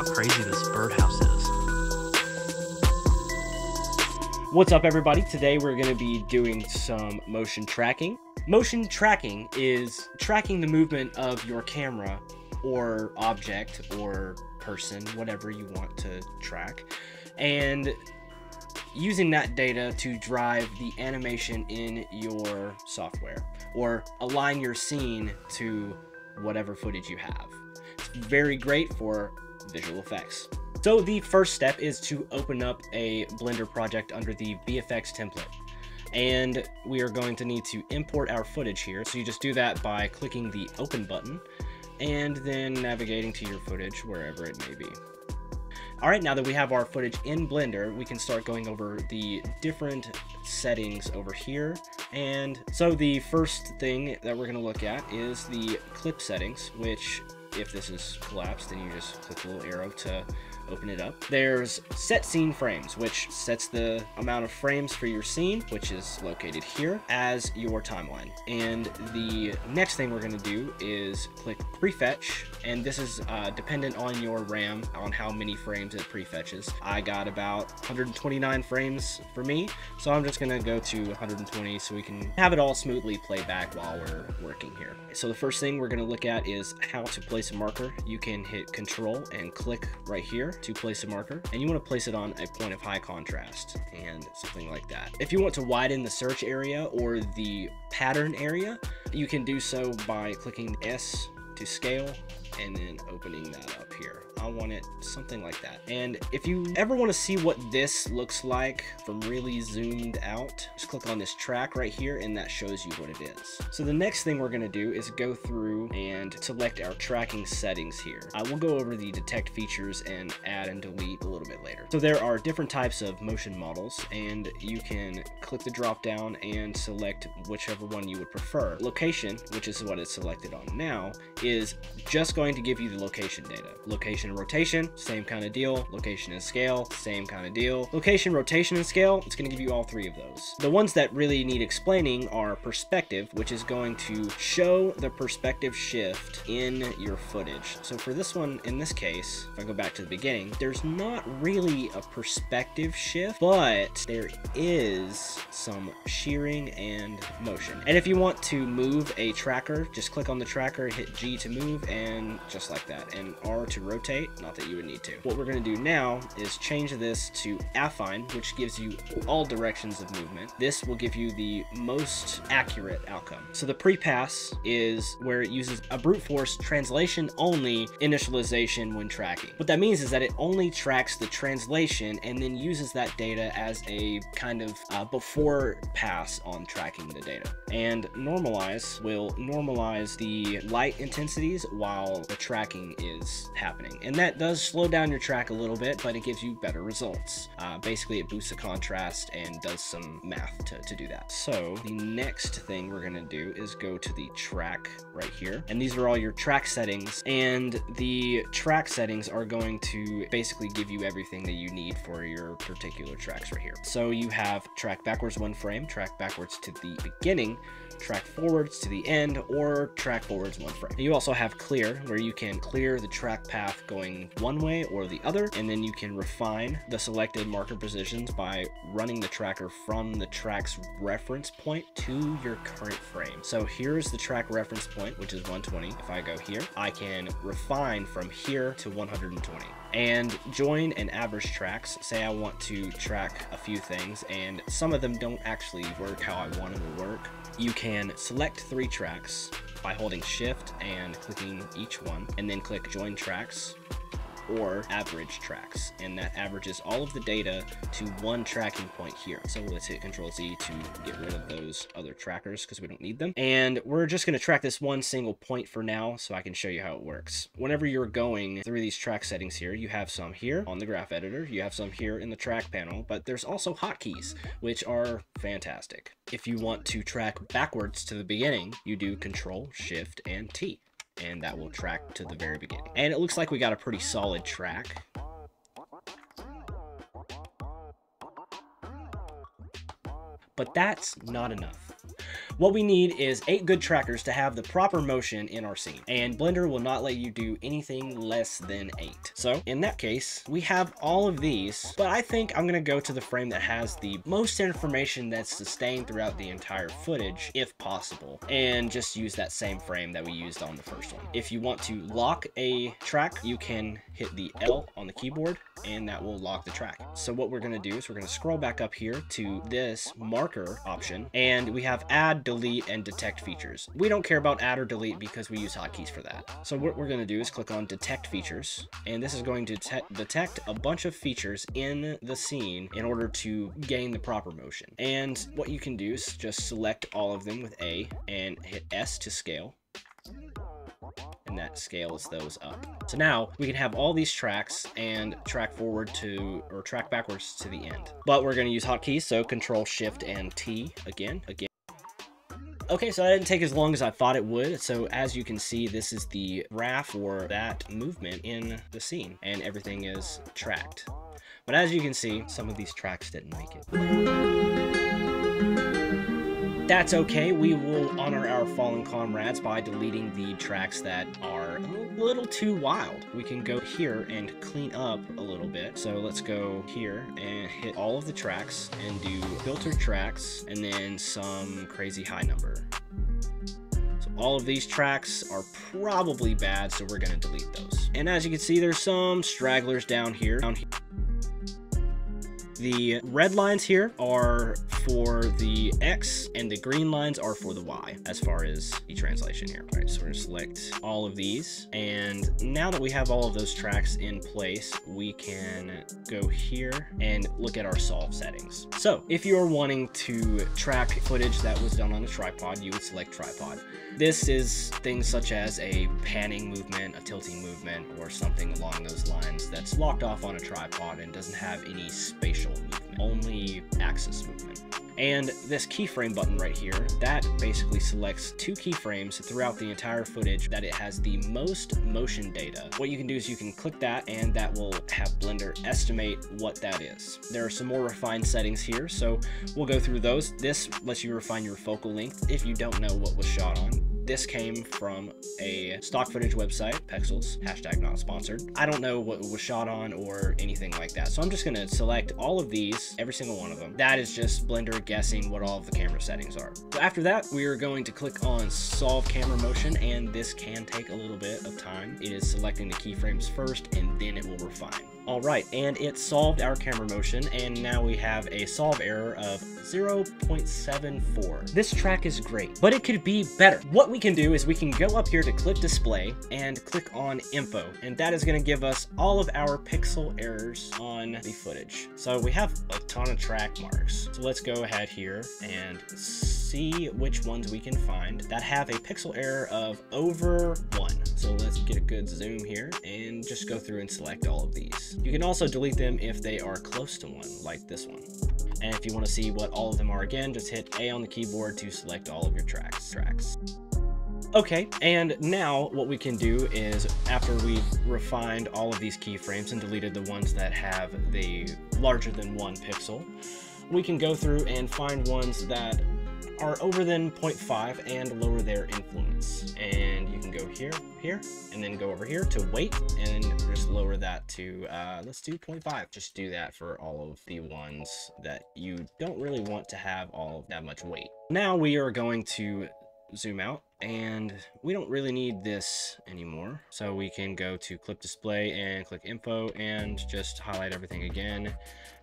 how crazy this birdhouse is. What's up everybody? Today we're going to be doing some motion tracking. Motion tracking is tracking the movement of your camera or object or person, whatever you want to track, and using that data to drive the animation in your software or align your scene to whatever footage you have. It's very great for visual effects. So the first step is to open up a Blender project under the VFX template. And we are going to need to import our footage here. So you just do that by clicking the open button and then navigating to your footage wherever it may be. All right, now that we have our footage in Blender, we can start going over the different settings over here. And so the first thing that we're gonna look at is the clip settings, which if this is collapsed, then you just click the little arrow to open it up. There's set scene frames, which sets the amount of frames for your scene, which is located here, as your timeline. And the next thing we're gonna do is click prefetch, and this is uh, dependent on your RAM, on how many frames it prefetches. I got about 129 frames for me, so I'm just gonna go to 120 so we can have it all smoothly play back while we're working here. So the first thing we're gonna look at is how to place a marker. You can hit control and click right here to place a marker and you want to place it on a point of high contrast and something like that. If you want to widen the search area or the pattern area, you can do so by clicking S to scale and then opening that up here. I want it something like that. And if you ever want to see what this looks like from really zoomed out, just click on this track right here and that shows you what it is. So the next thing we're going to do is go through and select our tracking settings here. I will go over the detect features and add and delete a little bit later. So there are different types of motion models and you can click the drop down and select whichever one you would prefer. Location, which is what it's selected on now, is just going to give you the location data. Location and rotation, same kind of deal. Location and scale, same kind of deal. Location, rotation, and scale, it's going to give you all three of those. The ones that really need explaining are perspective, which is going to show the perspective shift in your footage. So for this one, in this case, if I go back to the beginning, there's not really a perspective shift, but there is some shearing and motion. And if you want to move a tracker, just click on the tracker, hit G to move, and just like that, and R to rotate, not that you would need to. What we're gonna do now is change this to affine, which gives you all directions of movement. This will give you the most accurate outcome. So the pre-pass is where it uses a brute force translation only initialization when tracking. What that means is that it only tracks the translation and then uses that data as a kind of uh, before pass on tracking the data. And normalize will normalize the light intensities while the tracking is happening. And that does slow down your track a little bit, but it gives you better results. Uh, basically, it boosts the contrast and does some math to, to do that. So the next thing we're gonna do is go to the track right here. And these are all your track settings. And the track settings are going to basically give you everything that you need for your particular tracks right here. So you have track backwards one frame, track backwards to the beginning, track forwards to the end, or track forwards one frame. You also have clear, where you can clear the track path going one way or the other, and then you can refine the selected marker positions by running the tracker from the track's reference point to your current frame. So here's the track reference point, which is 120. If I go here, I can refine from here to 120 and join and average tracks. Say I want to track a few things and some of them don't actually work how I want them to work. You can select three tracks by holding shift and clicking each one and then click join tracks or average tracks and that averages all of the data to one tracking point here. So let's hit control z to get rid of those other trackers because we don't need them. And we're just going to track this one single point for now so i can show you how it works. Whenever you're going through these track settings here you have some here on the graph editor you have some here in the track panel but there's also hotkeys which are fantastic. If you want to track backwards to the beginning you do control shift and t and that will track to the very beginning. And it looks like we got a pretty solid track. But that's not enough. What we need is eight good trackers to have the proper motion in our scene, and Blender will not let you do anything less than eight. So in that case, we have all of these, but I think I'm gonna go to the frame that has the most information that's sustained throughout the entire footage, if possible, and just use that same frame that we used on the first one. If you want to lock a track, you can hit the L on the keyboard and that will lock the track. So what we're gonna do is we're gonna scroll back up here to this marker option and we have add, delete, and detect features. We don't care about add or delete because we use hotkeys for that. So what we're gonna do is click on detect features and this is going to detect a bunch of features in the scene in order to gain the proper motion. And what you can do is just select all of them with A and hit S to scale and that scales those up. So now we can have all these tracks and track forward to, or track backwards to the end. But we're gonna use hotkeys, so Control Shift and T again, again. Okay, so that didn't take as long as I thought it would. So as you can see, this is the graph or that movement in the scene and everything is tracked. But as you can see, some of these tracks didn't make it. That's okay, we will honor our fallen comrades by deleting the tracks that are a little too wild. We can go here and clean up a little bit. So let's go here and hit all of the tracks and do filtered tracks and then some crazy high number. So all of these tracks are probably bad, so we're gonna delete those. And as you can see, there's some stragglers down here. Down here. The red lines here are for the X and the green lines are for the Y as far as the translation here. All right, so we're gonna select all of these. And now that we have all of those tracks in place, we can go here and look at our solve settings. So if you are wanting to track footage that was done on a tripod, you would select tripod. This is things such as a panning movement, a tilting movement, or something along those lines that's locked off on a tripod and doesn't have any spatial only axis movement. And this keyframe button right here, that basically selects two keyframes throughout the entire footage that it has the most motion data. What you can do is you can click that and that will have Blender estimate what that is. There are some more refined settings here, so we'll go through those. This lets you refine your focal length if you don't know what was shot on. This came from a stock footage website, Pexels, hashtag not sponsored. I don't know what was shot on or anything like that. So I'm just gonna select all of these, every single one of them. That is just Blender guessing what all of the camera settings are. So after that, we are going to click on solve camera motion and this can take a little bit of time. It is selecting the keyframes first and then it will refine. All right, and it solved our camera motion, and now we have a solve error of 0.74. This track is great, but it could be better. What we can do is we can go up here to clip display and click on info, and that is gonna give us all of our pixel errors on the footage. So we have a ton of track marks. So let's go ahead here and see which ones we can find that have a pixel error of over one. So let's get a good zoom here and just go through and select all of these. You can also delete them if they are close to one, like this one. And if you want to see what all of them are again, just hit A on the keyboard to select all of your tracks. tracks. Okay, and now what we can do is after we've refined all of these keyframes and deleted the ones that have the larger than one pixel, we can go through and find ones that are over than 0.5 and lower their influence. And can go here, here, and then go over here to weight and just lower that to, uh, let's do 0.5. Just do that for all of the ones that you don't really want to have all that much weight. Now we are going to zoom out and we don't really need this anymore. So we can go to clip display and click info and just highlight everything again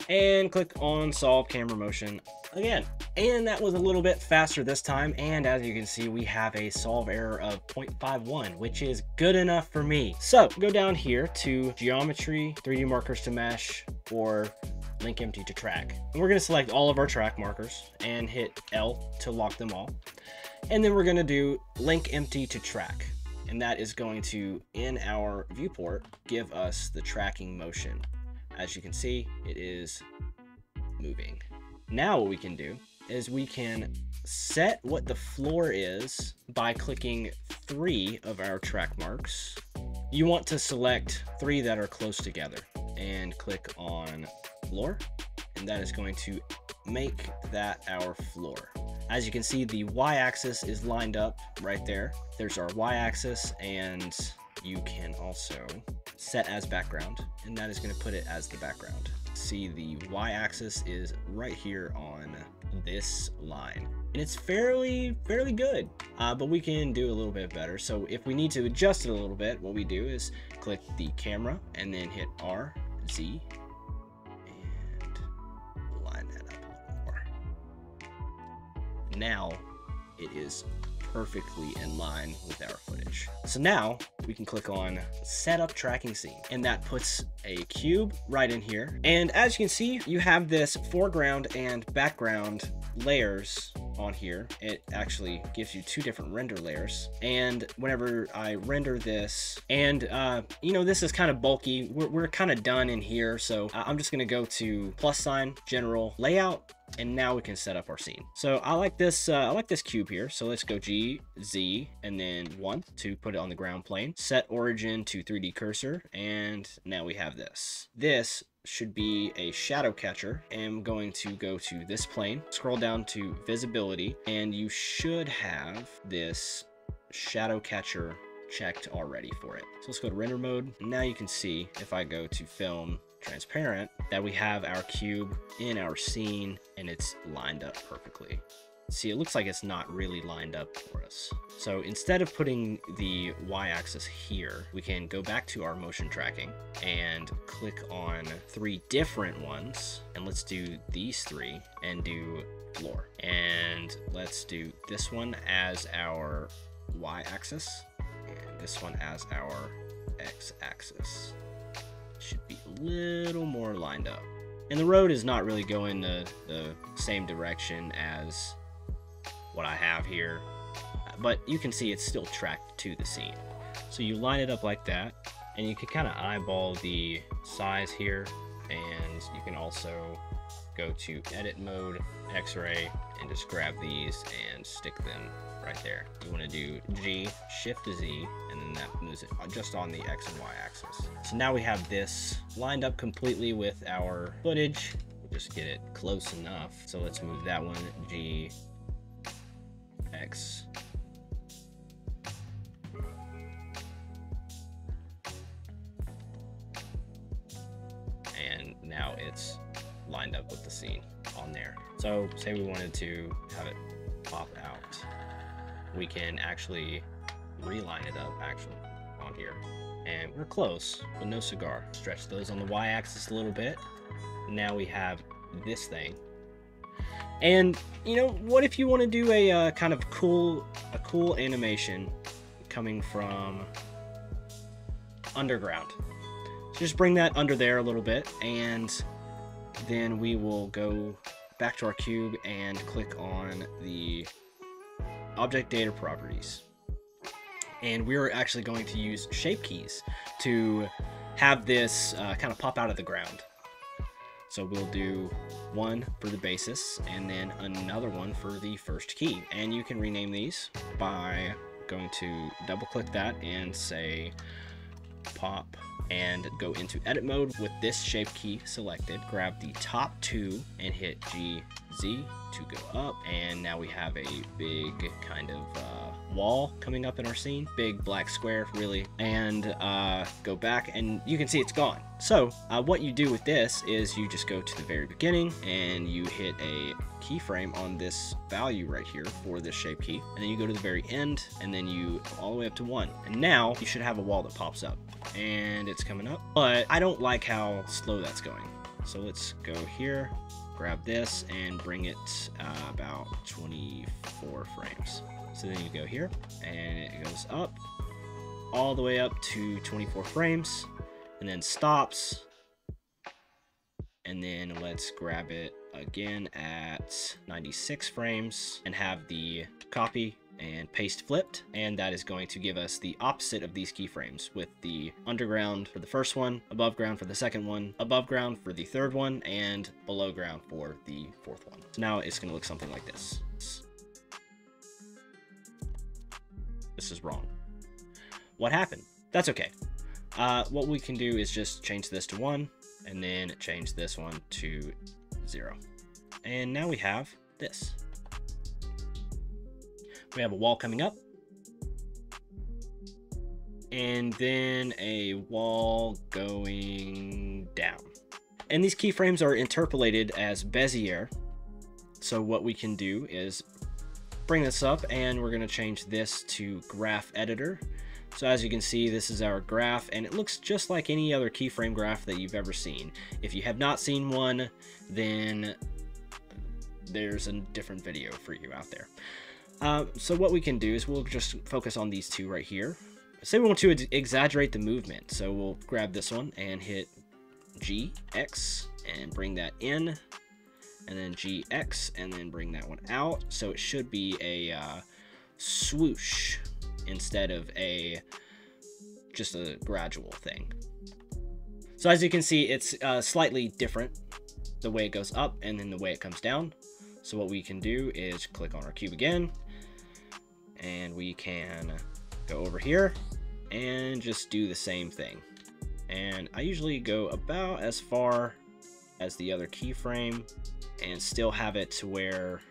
and click on solve camera motion again. And that was a little bit faster this time. And as you can see we have a solve error of 0.51 which is good enough for me. So go down here to geometry 3d markers to mesh or link empty to track. And we're going to select all of our track markers and hit l to lock them all and then we're going to do link empty to track. And that is going to, in our viewport, give us the tracking motion. As you can see, it is moving. Now what we can do is we can set what the floor is by clicking three of our track marks. You want to select three that are close together and click on floor and that is going to make that our floor. As you can see, the y-axis is lined up right there. There's our y-axis and you can also set as background and that is going to put it as the background. See the y-axis is right here on this line and it's fairly fairly good uh, but we can do a little bit better so if we need to adjust it a little bit what we do is click the camera and then hit R Z now it is perfectly in line with our footage. So now we can click on setup tracking scene and that puts a cube right in here. And as you can see, you have this foreground and background layers on here. It actually gives you two different render layers. And whenever I render this, and uh, you know, this is kind of bulky, we're, we're kind of done in here. So uh, I'm just gonna go to plus sign, general, layout, and now we can set up our scene. So I like this, uh, I like this cube here. So let's go G, Z, and then one to put it on the ground plane. Set origin to 3D cursor, and now we have this. This should be a shadow catcher. I'm going to go to this plane, scroll down to visibility, and you should have this shadow catcher checked already for it. So let's go to render mode. Now you can see if I go to film transparent that we have our cube in our scene and it's lined up perfectly. See, it looks like it's not really lined up for us. So instead of putting the y-axis here, we can go back to our motion tracking and click on three different ones. And let's do these three and do floor. And let's do this one as our y-axis and this one as our x-axis. Should be a little more lined up. And the road is not really going the, the same direction as what I have here, but you can see it's still tracked to the scene. So you line it up like that, and you can kind of eyeball the size here, and you can also go to edit mode, x-ray, and just grab these and stick them right there. You want to do G, shift to Z, and then that moves it just on the X and Y axis. So now we have this lined up completely with our footage. We'll just get it close enough. So let's move that one, G, X. And now it's lined up with the scene on there. So say we wanted to have it pop out, we can actually reline it up actually on here. And we're close, but no cigar. Stretch those on the y-axis a little bit. Now we have this thing and you know, what if you want to do a uh, kind of cool, a cool animation coming from underground? So just bring that under there a little bit, and then we will go back to our cube and click on the object data properties. And we're actually going to use shape keys to have this uh, kind of pop out of the ground. So we'll do one for the basis and then another one for the first key. And you can rename these by going to double click that and say pop and go into edit mode with this shape key selected. Grab the top two and hit G, Z to go up. And now we have a big kind of uh, wall coming up in our scene. Big black square, really. And uh, go back and you can see it's gone. So uh, what you do with this is you just go to the very beginning and you hit a keyframe on this value right here for this shape key. And then you go to the very end and then you all the way up to one. And now you should have a wall that pops up and it's coming up. But I don't like how slow that's going. So let's go here, grab this and bring it uh, about 24 frames. So then you go here and it goes up all the way up to 24 frames and then stops. And then let's grab it again at 96 frames and have the copy and paste flipped and that is going to give us the opposite of these keyframes with the underground for the first one above ground for the second one above ground for the third one and below ground for the fourth one. So now it's going to look something like this. This is wrong. What happened? That's okay. Uh, what we can do is just change this to 1 and then change this one to 0. And now we have this. We have a wall coming up. And then a wall going down. And these keyframes are interpolated as Bezier. So what we can do is bring this up and we're gonna change this to graph editor. So as you can see, this is our graph and it looks just like any other keyframe graph that you've ever seen. If you have not seen one, then there's a different video for you out there. Uh, so what we can do is we'll just focus on these two right here. Say we want to exaggerate the movement. So we'll grab this one and hit G, X, and bring that in, and then GX, and then bring that one out. So it should be a uh, swoosh instead of a just a gradual thing. So as you can see, it's uh, slightly different the way it goes up and then the way it comes down. So what we can do is click on our cube again, and we can go over here and just do the same thing and I usually go about as far as the other keyframe and still have it to where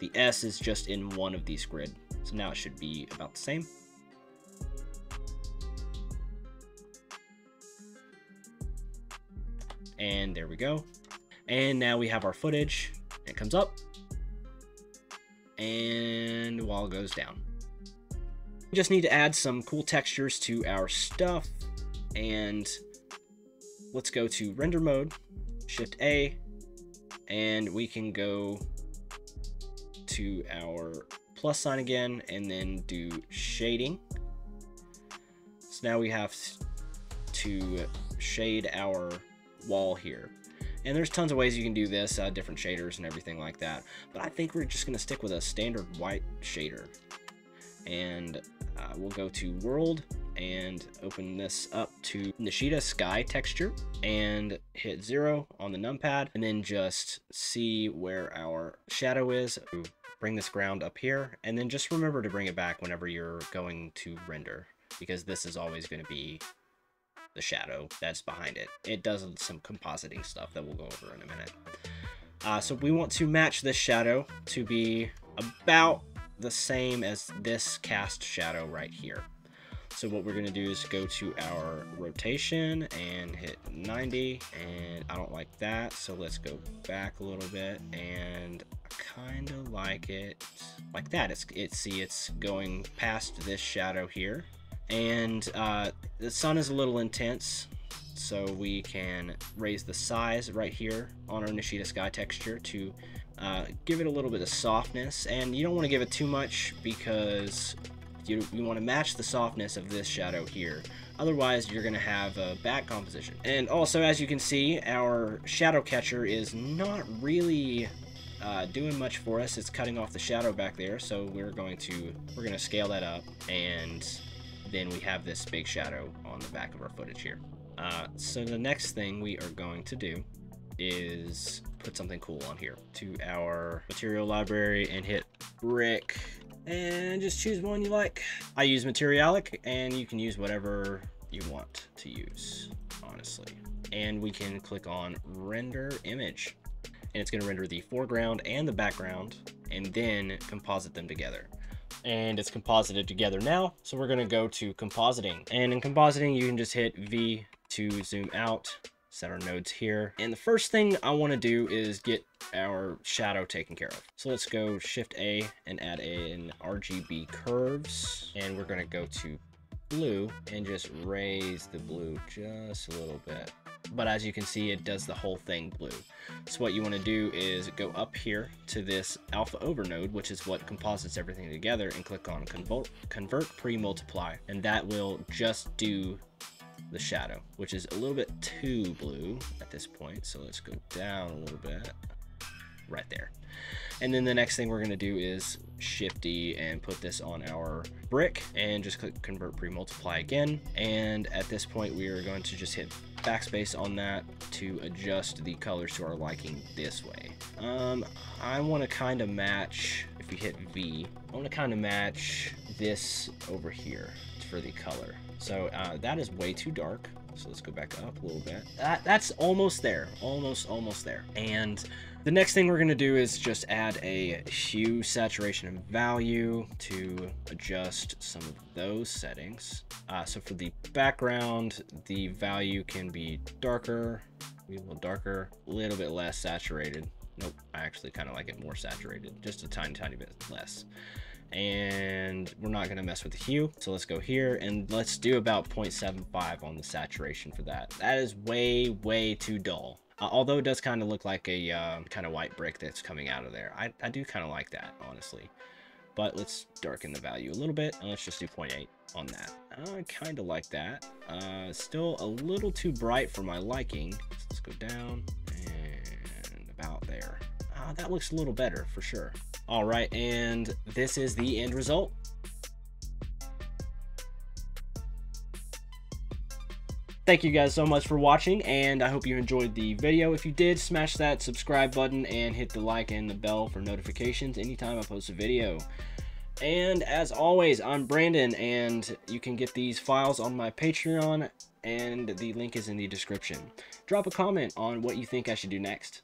the S is just in one of these grid. So now it should be about the same. And there we go. And now we have our footage. It comes up and wall goes down. Just need to add some cool textures to our stuff and let's go to render mode, shift A, and we can go to our plus sign again and then do shading. So now we have to shade our wall here. And there's tons of ways you can do this, uh, different shaders and everything like that. But I think we're just gonna stick with a standard white shader. And uh, we'll go to world and open this up to Nishita Sky texture and hit zero on the numpad and then just see where our shadow is. Bring this ground up here and then just remember to bring it back whenever you're going to render because this is always going to be the shadow that's behind it. It does some compositing stuff that we'll go over in a minute. Uh, so we want to match this shadow to be about the same as this cast shadow right here. So what we're going to do is go to our rotation and hit 90 and I don't like that. So let's go back a little bit and I kind of like it like that. It's, it's see it's going past this shadow here and uh, the sun is a little intense so we can raise the size right here on our Nishita Sky texture to uh, give it a little bit of softness and you don't want to give it too much because you, you want to match the softness of this shadow here. Otherwise, you're going to have a bad composition. And also, as you can see, our shadow catcher is not really uh, doing much for us. It's cutting off the shadow back there, so we're going to we're going to scale that up, and then we have this big shadow on the back of our footage here. Uh, so the next thing we are going to do is put something cool on here to our material library and hit brick and just choose one you like. I use Materialic and you can use whatever you want to use, honestly. And we can click on render image and it's gonna render the foreground and the background and then composite them together. And it's composited together now, so we're gonna go to compositing. And in compositing, you can just hit V to zoom out set our nodes here. And the first thing I want to do is get our shadow taken care of. So let's go Shift A and add in RGB curves. And we're going to go to blue and just raise the blue just a little bit. But as you can see, it does the whole thing blue. So what you want to do is go up here to this alpha over node, which is what composites everything together, and click on convert, convert pre-multiply. And that will just do the shadow, which is a little bit too blue at this point. So let's go down a little bit right there. And then the next thing we're gonna do is Shift D and put this on our brick and just click convert pre-multiply again. And at this point, we are going to just hit backspace on that to adjust the colors to our liking this way. Um, I wanna kind of match, if we hit V, I wanna kind of match this over here for the color. So uh, that is way too dark. So let's go back up a little bit. That, that's almost there. Almost, almost there. And the next thing we're going to do is just add a hue, saturation, and value to adjust some of those settings. Uh, so for the background, the value can be darker, a little darker, a little bit less saturated. Nope, I actually kind of like it more saturated, just a tiny, tiny bit less and we're not going to mess with the hue. So let's go here and let's do about 0.75 on the saturation for that. That is way, way too dull. Uh, although it does kind of look like a uh, kind of white brick that's coming out of there. I, I do kind of like that, honestly. But let's darken the value a little bit, and let's just do 0.8 on that. I kind of like that. Uh, still a little too bright for my liking. So let's go down and about there. Uh, that looks a little better for sure. All right, and this is the end result. Thank you guys so much for watching, and I hope you enjoyed the video. If you did, smash that subscribe button and hit the like and the bell for notifications anytime I post a video. And as always, I'm Brandon, and you can get these files on my Patreon, and the link is in the description. Drop a comment on what you think I should do next.